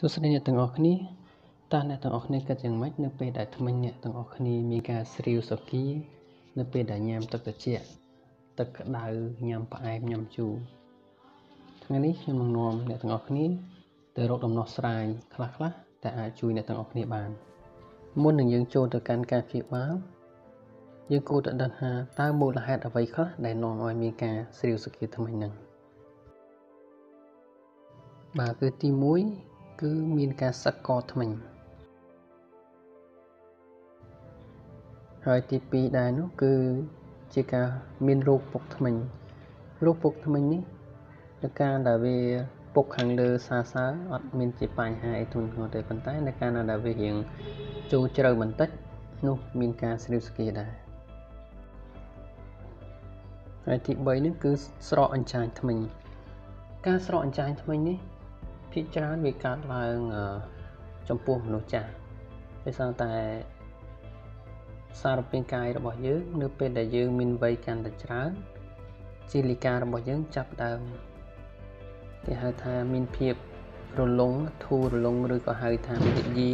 សួស្តីអ្នកទាំងអស់គ្នាតើអ្នកទាំងអស់គ្នាគិតយ៉ាងម៉េចនៅពេលដែលថ្មិញអ្នកទាំងអស់គ្នាមានការស្រាវសុគីនៅពេលដែលញ៉ាំទឹកត្រជាក់ទឹកក្តៅញ៉ាំផ្អែមញ៉ាំជូរថ្ងៃនេះខ្ញុំនឹងនាំអ្នកទាំងអស់គ្នាទៅរកដំណោះស្រាយខ្លះៗដែលអាចជួយអ្នកទាំងអស់គ្នាបានមុននឹងយើងចូលទៅកាន់ការព្យាបាលយើងគួរតែដឹងថាតើមូលហេតុអ្វីខ្លះដែលនាំឲ្យមានការស្រាវសុគីថ្មិញហ្នឹងបាទគឺទី1 គឺមានការសឹកកថ្មិញហើយទី2ដែរនោះគឺជាការមានរោគពុកថ្មិញរោគពុកថ្មិញនេះនៅការដែលវាពុកខាងលើសាសើអត់មានជាបញ្ហាអីធ្ងន់ធ្ងរទេប៉ុន្តែនៅការដែលវារៀងចូលជ្រៅបន្តិចនោះមានការស្រីវស្គីដែរហើយទី3នេះគឺស្រកអញ្ចាញថ្មិញការស្រកអញ្ចាញថ្មិញនេះ ភាគច្រើនវាកើតឡើងចំពោះមនុស្សចាស់ដោយសារតែសារពាង្គកាយរបស់យើង នៅពេលដែលយើងមានវ័យកាន់តែច្រើនជីលីការបស់យើងចាប់ដើមគេហៅថាមានភាពរលុងធូររលុងឬក៏ហៅថាវិទ្យា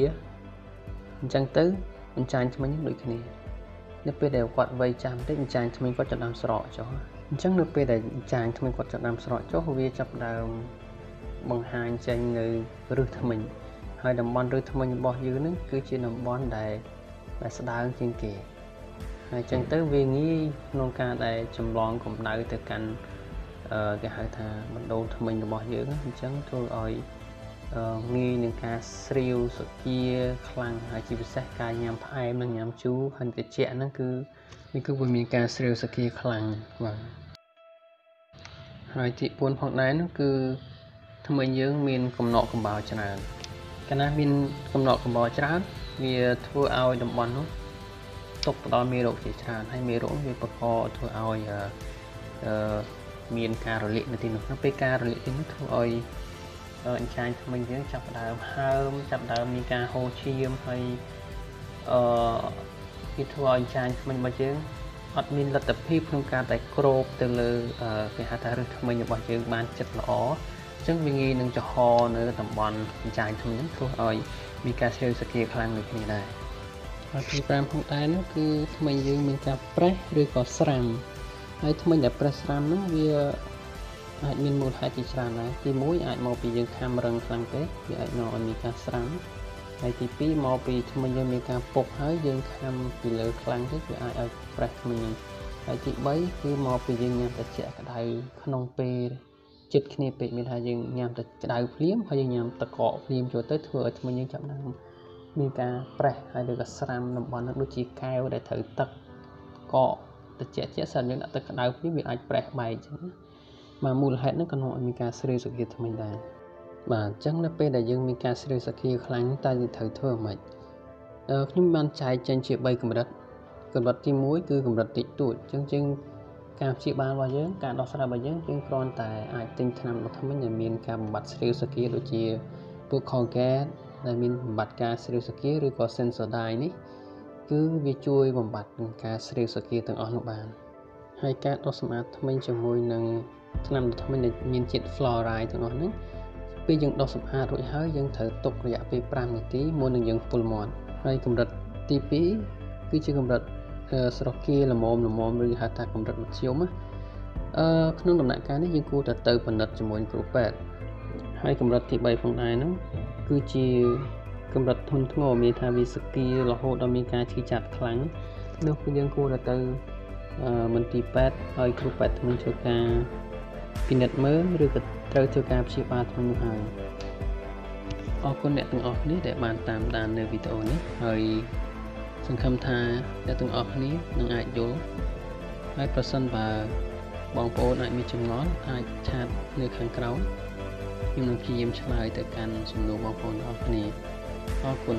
អញ្ចឹងទៅអញ្ចាញថ្មីដូចគ្នានៅពេលដែលគាត់វ័យចាស់បន្តិចអញ្ចាញថ្មីគាត់ចាប់ដើមស្រកចុះអញ្ចឹងនៅពេលដែលអញ្ចាញថ្មីគាត់ចាប់ដើមស្រកចុះវាចាប់ដើម បង្ហាញចេញនៅរឹសថ្មិញហើយតំបន់រឹសថ្មិញរបស់យើងនឹងគឺជាតំបន់ដែលដែលស្ដើងជាងគេហើយអញ្ចឹងទៅវាងាយក្នុងការដែលចម្លងកម្ដៅទៅកាន់អឺគេហៅថាបណ្ដូលថ្មិញរបស់យើងអញ្ចឹងធ្វើឲ្យងាយនឹងការស្រាវសុគាខ្លាំងហើយជាពិសេសការញ៉ាំផ្អែមនិងញ៉ាំជូរហើយត្រជាក់ហ្នឹងគឺវាគឺវាមានការស្រាវសុគាខ្លាំងបាទហើយទី4ផងដែរនោះគឺ ថ្មីយើងមានកំណកកំបោរច្រើនកាលណាមានកំណកកំបោរច្រើនវាធ្វើឲ្យតំបន់នោះຕົកផ្ដល់មេរោគជាច្រើនហើយមេរោគវាបង្កធ្វើឲ្យអឺមានការរលាកនៅទីនោះនៅពេលការរលាកទីនោះធ្វើឲ្យអញ្ចាញថ្មីយើងចាប់ដើមហើមចាប់ដើមមានការហូរឈាមហើយអឺវាធ្វើឲ្យអញ្ចាញថ្មីរបស់យើងអត់មានលទ្ធភាពក្នុងការតែគ្របទៅលើគេហៅថារឹសថ្មីរបស់យើងបានចិត្តល្អ ចឹងវាងាយនឹងចំហនៅតំបន់ចាញ់ថ្មីហ្នឹងធ្វើឲ្យមានការជ្រៅសកាខ្លាំងដូចគ្នាដែរហើយទី5ផងដែរនោះគឺថ្មីយើងមានការប្រេះឬក៏ស្រាំហើយថ្មីដែលប្រេះស្រាំហ្នឹងវាអាចមានមូលហេតុជាច្រើនដែរទី1អាចមកពីយើងខាំរឹងខ្លាំងពេកវាអាចនាំឲ្យមានការស្រាំហើយទី2មកពីថ្មីយើងមានការពុកហើយយើងខាំពីលើខ្លាំងពេកវាអាចឲ្យប្រេះថ្មីហ្នឹងហើយទី3គឺមកពីយើងញ៉ាំត្រជាក់ក្តៅក្នុងពេល ចិត្តគ្នាពេកមានថាយើងញ៉ាំទឹកក្តៅភ្លាមហើយយើងញ៉ាំទឹកកកភ្លាមចូលទៅធ្វើឲ្យធ្មេញយើងចាប់ដើមមានការប្រេះហើយឬក៏ស្រាំតំបន់នោះដូចជាកែវដែលត្រូវទឹកកកត្រជាក់ជាក់សិនយើងដាក់ទឹកក្តៅភ្លាមវាអាចប្រេះបែកអញ្ចឹងណាបាទមូលហេតុហ្នឹងក៏នាំឲ្យមានការស្រីសុខាធ្មេញដែរបាទអញ្ចឹងនៅពេលដែលយើងមានការស្រីសុខាខ្លាំងតើយើងត្រូវធ្វើម៉េចអឺខ្ញុំបានចែកចេញជា3កម្រិតកម្រិតទី1គឺកម្រិតតិចតួចអញ្ចឹងយើង ការព្យាបាលរបស់យើងការដោះស្រាយរបស់យើងយើងគ្រាន់តែអាចទិញថ្នាំរបស់ថ្មីដែលមានការបំបត្តិស្រាវសគាដូចជាពួក Colgate ដែលមានបំបត្តិការស្រាវសគាឬក៏ Sensodyne នេះគឺវាជួយបំបត្តិនឹងការស្រាវសគាទាំងអស់នោះបានហើយការដុសសម្អាតថ្មីជាមួយនឹងថ្នាំថ្មីដែលមានជាតិ fluoride ទាំងអស់ហ្នឹងពេលយើងដុសសម្អាតរួចហើយយើងត្រូវទុករយៈពេល5នាទីមុននឹងយើងពុលមាត់ហើយកម្រិតទី2គឺជាកម្រិត ស្រស់គាល្មមល្មមឬហៅថាកម្រិតមធ្យមអឺក្នុងដំណាក់កាលនេះយើងគួរតែទៅពិនិត្យជាមួយគ្រូពេទ្យហើយកម្រិតទី3ផងដែរហ្នឹងគឺជាកម្រិតធន់ធ្ងរមានថាវាសគារហូតដល់មានការឈឺចាប់ខ្លាំងនោះគឺយើងគួរតែទៅមន្ទីរពេទ្យឲ្យគ្រូពេទ្យធ្វើជួយការពិនិត្យមើលឬក៏ត្រូវធ្វើការព្យាបាលធ្ងន់ហើយអរគុណអ្នកទាំងអស់គ្នាដែលបានតាមដាននៅវីដេអូនេះហើយ សង្ឃឹមថាអ្នកទាំងអស់គ្នានឹងអាចយល់ហើយប្រសិនបើបងប្អូនអាចមានចម្ងល់អាចឆាតនៅខាងក្រោមខ្ញុំនឹងព្យាយាមឆ្លើយទៅកាន់សំណួរបងប្អូនទាំងអស់គ្នាអរគុណ